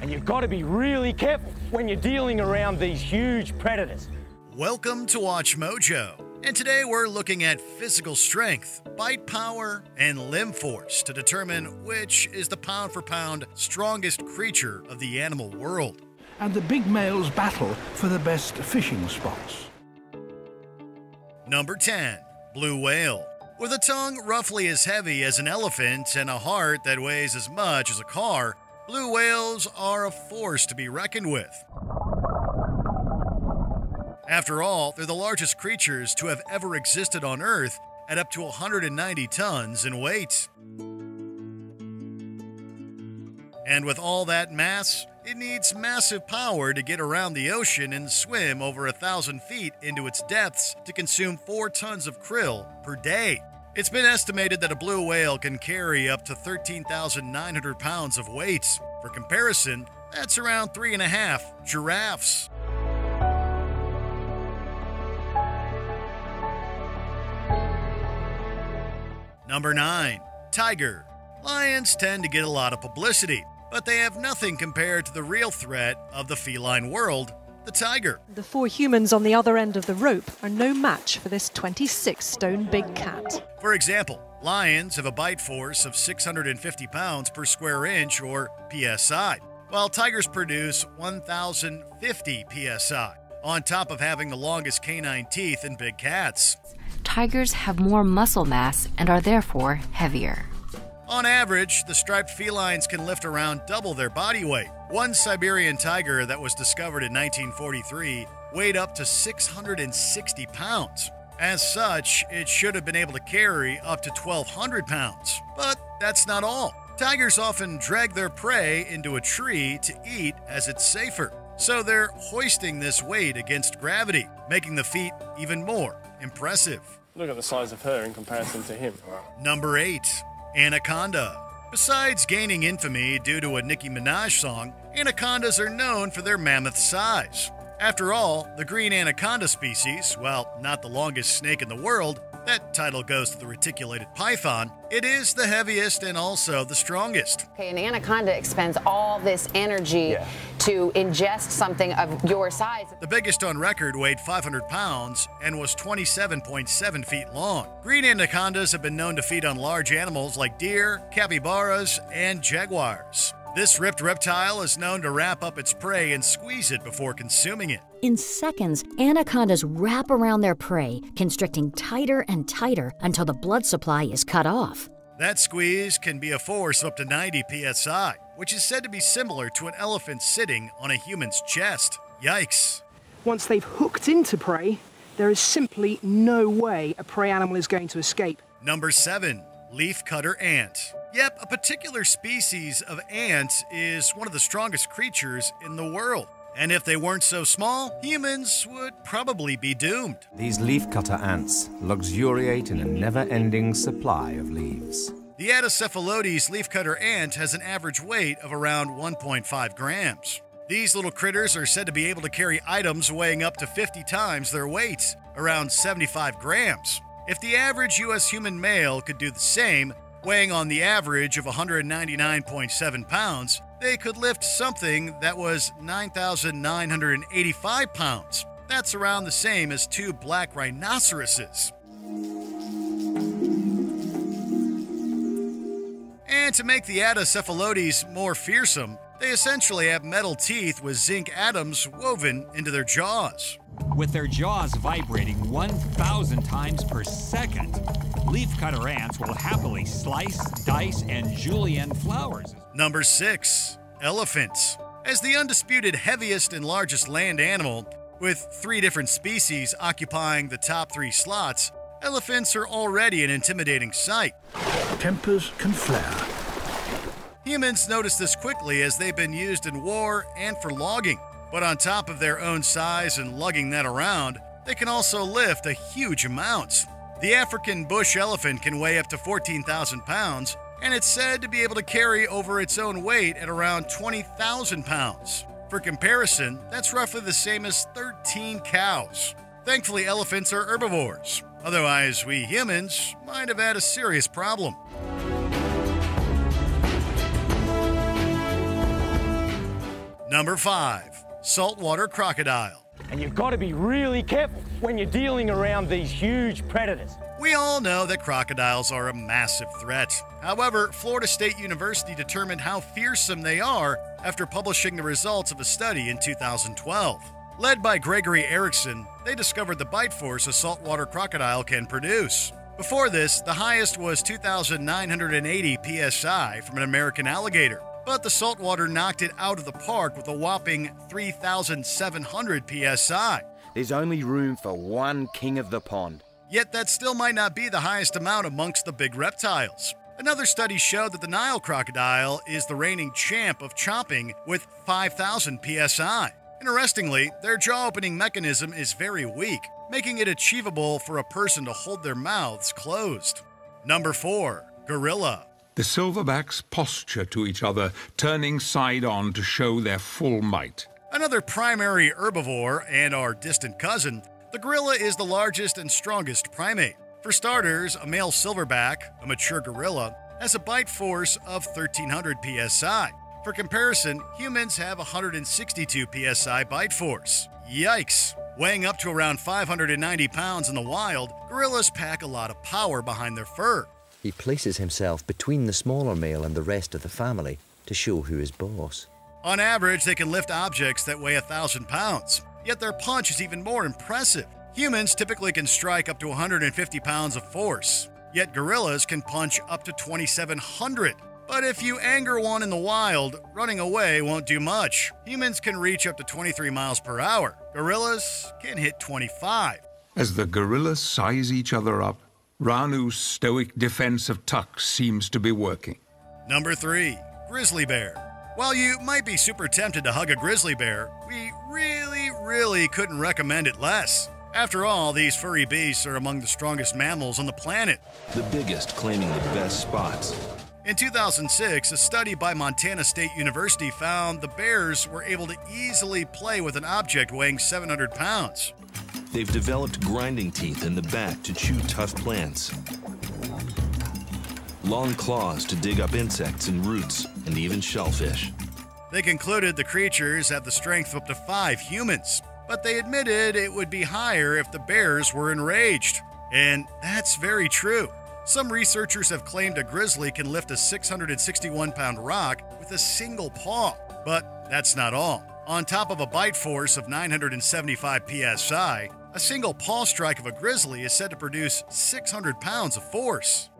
And you've got to be really careful when you're dealing around these huge predators. Welcome to Watch Mojo. And today we're looking at physical strength, bite power, and limb force to determine which is the pound for pound strongest creature of the animal world. And the big males battle for the best fishing spots. Number 10. Blue Whale. With a tongue roughly as heavy as an elephant and a heart that weighs as much as a car, blue whales are a force to be reckoned with. After all, they're the largest creatures to have ever existed on Earth at up to 190 tons in weight. And with all that mass, it needs massive power to get around the ocean and swim over a thousand feet into its depths to consume four tons of krill per day. It's been estimated that a blue whale can carry up to 13,900 pounds of weight. For comparison, that's around three and a half giraffes. Number 9. Tiger. Lions tend to get a lot of publicity, but they have nothing compared to the real threat of the feline world the tiger. The four humans on the other end of the rope are no match for this 26 stone big cat. For example, lions have a bite force of 650 pounds per square inch or psi, while tigers produce 1,050 psi, on top of having the longest canine teeth in big cats tigers have more muscle mass and are therefore heavier. On average, the striped felines can lift around double their body weight. One Siberian tiger that was discovered in 1943 weighed up to 660 pounds. As such, it should have been able to carry up to 1,200 pounds. But that's not all. Tigers often drag their prey into a tree to eat as it's safer. So they're hoisting this weight against gravity, making the feat even more impressive. Look at the size of her in comparison to him. Number 8. Anaconda. Besides gaining infamy due to a Nicki Minaj song, anacondas are known for their mammoth size. After all, the green anaconda species, while not the longest snake in the world, that title goes to the reticulated python. It is the heaviest and also the strongest. Okay, an anaconda expends all this energy yeah. to ingest something of your size. The biggest on record weighed 500 pounds and was 27.7 feet long. Green anacondas have been known to feed on large animals like deer, capybaras, and jaguars. This ripped reptile is known to wrap up its prey and squeeze it before consuming it. In seconds, anacondas wrap around their prey, constricting tighter and tighter until the blood supply is cut off. That squeeze can be a force of up to 90 psi, which is said to be similar to an elephant sitting on a human's chest. Yikes. Once they've hooked into prey, there is simply no way a prey animal is going to escape. Number 7. Leafcutter Ant Yep, a particular species of ants is one of the strongest creatures in the world. And if they weren't so small, humans would probably be doomed. These leafcutter ants luxuriate in a never ending supply of leaves. The Atta cephalotes leafcutter ant has an average weight of around 1.5 grams. These little critters are said to be able to carry items weighing up to 50 times their weight, around 75 grams. If the average U.S. human male could do the same, weighing on the average of 199.7 pounds, they could lift something that was 9,985 pounds. That's around the same as two black rhinoceroses. And to make the Atta cephalotes more fearsome, they essentially have metal teeth with zinc atoms woven into their jaws. With their jaws vibrating 1,000 times per second, leafcutter ants will happily slice, dice, and julienne flowers. Number 6. Elephants. As the undisputed heaviest and largest land animal, with three different species occupying the top three slots, elephants are already an intimidating sight. Tempers can flare. Humans notice this quickly as they've been used in war and for logging. But on top of their own size and lugging that around, they can also lift a huge amounts. The African bush elephant can weigh up to 14,000 pounds, and it's said to be able to carry over its own weight at around 20,000 pounds. For comparison, that's roughly the same as 13 cows. Thankfully, elephants are herbivores. Otherwise, we humans might have had a serious problem. Number 5. Saltwater crocodile. And you've got to be really careful when you're dealing around these huge predators. We all know that crocodiles are a massive threat. However, Florida State University determined how fearsome they are after publishing the results of a study in 2012. Led by Gregory Erickson, they discovered the bite force a saltwater crocodile can produce. Before this, the highest was 2,980 psi from an American alligator, but the saltwater knocked it out of the park with a whopping 3,700 psi. There's only room for one king of the pond. Yet that still might not be the highest amount amongst the big reptiles. Another study showed that the Nile crocodile is the reigning champ of chomping with 5,000 psi. Interestingly, their jaw opening mechanism is very weak, making it achievable for a person to hold their mouths closed. Number 4. Gorilla. The silverbacks posture to each other, turning side on to show their full might. Another primary herbivore and our distant cousin, the gorilla is the largest and strongest primate. For starters, a male silverback, a mature gorilla, has a bite force of 1300 psi. For comparison, humans have 162 psi bite force. Yikes! Weighing up to around 590 pounds in the wild, gorillas pack a lot of power behind their fur. He places himself between the smaller male and the rest of the family to show who is boss. On average, they can lift objects that weigh a thousand pounds. Yet their punch is even more impressive. Humans typically can strike up to 150 pounds of force, yet gorillas can punch up to 2,700. But if you anger one in the wild, running away won't do much. Humans can reach up to 23 miles per hour. Gorillas can hit 25. As the gorillas size each other up, Ranu's stoic defense of Tuk seems to be working. Number 3. Grizzly Bear. While you might be super tempted to hug a grizzly bear, we really, really couldn't recommend it less. After all, these furry beasts are among the strongest mammals on the planet. The biggest claiming the best spots. In 2006, a study by Montana State University found the bears were able to easily play with an object weighing 700 pounds. They've developed grinding teeth in the back to chew tough plants, long claws to dig up insects and roots, and even shellfish. They concluded the creatures have the strength of up to five humans, but they admitted it would be higher if the bears were enraged. And that's very true. Some researchers have claimed a grizzly can lift a 661 pound rock with a single paw, but that's not all. On top of a bite force of 975 psi, a single paw strike of a grizzly is said to produce 600 pounds of force.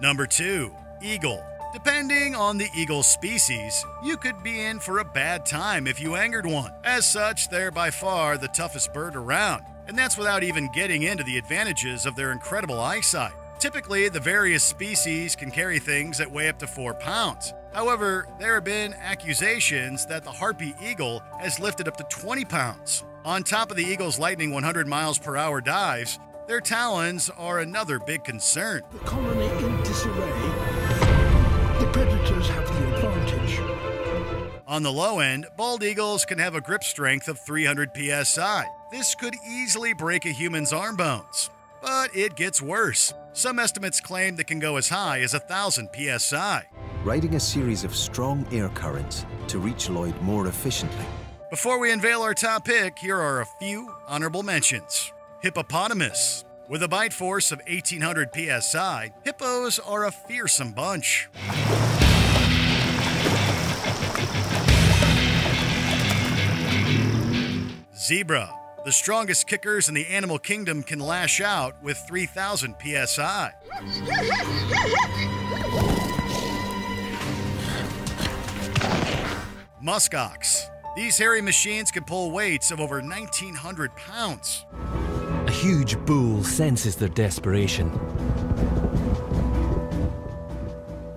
Number 2. Eagle. Depending on the eagle species, you could be in for a bad time if you angered one. As such, they're by far the toughest bird around, and that's without even getting into the advantages of their incredible eyesight. Typically, the various species can carry things that weigh up to 4 pounds. However, there have been accusations that the harpy eagle has lifted up to 20 pounds. On top of the eagle's lightning 100 miles per hour dives, their talons are another big concern. The colony in disarray. The predators have the advantage. On the low end, bald eagles can have a grip strength of 300 psi. This could easily break a human's arm bones. But it gets worse. Some estimates claim they can go as high as 1000 psi. Riding a series of strong air currents to reach Lloyd more efficiently. Before we unveil our top pick, here are a few honorable mentions. Hippopotamus. With a bite force of 1800 psi, hippos are a fearsome bunch. Zebra. The strongest kickers in the animal kingdom can lash out with 3000 psi. Muskox. These hairy machines can pull weights of over 1900 pounds. A huge bull senses their desperation.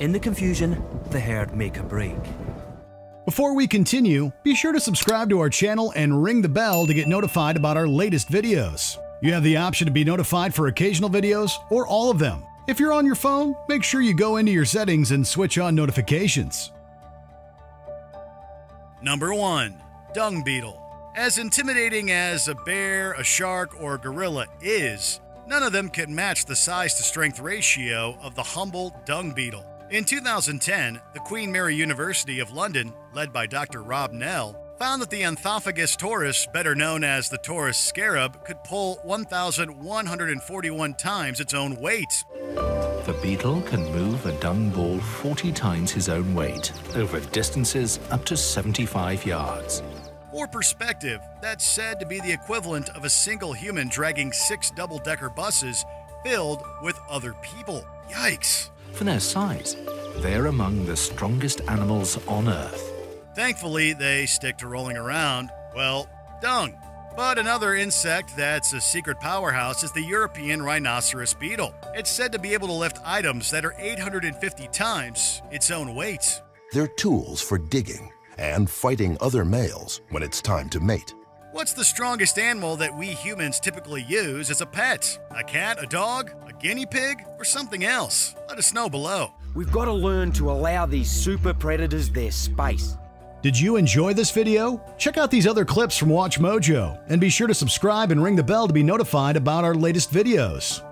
In the confusion, the herd make a break. Before we continue, be sure to subscribe to our channel and ring the bell to get notified about our latest videos. You have the option to be notified for occasional videos or all of them. If you're on your phone, make sure you go into your settings and switch on notifications. Number 1. Dung Beetle. As intimidating as a bear, a shark, or a gorilla is, none of them can match the size to strength ratio of the humble dung beetle. In 2010, the Queen Mary University of London, led by Dr. Rob Knell, found that the Onthophagus taurus, better known as the Taurus scarab, could pull 1,141 times its own weight. The beetle can move a dung ball 40 times his own weight over distances up to 75 yards. For perspective, that's said to be the equivalent of a single human dragging six double decker buses filled with other people. Yikes! For their size, they're among the strongest animals on Earth. Thankfully, they stick to rolling around, well, dung. But another insect that's a secret powerhouse is the European rhinoceros beetle. It's said to be able to lift items that are 850 times its own weight. They're tools for digging and fighting other males when it's time to mate. What's the strongest animal that we humans typically use as a pet? A cat, a dog, a guinea pig, or something else? Let us know below. We've got to learn to allow these super predators their space. Did you enjoy this video? Check out these other clips from Watch Mojo and be sure to subscribe and ring the bell to be notified about our latest videos.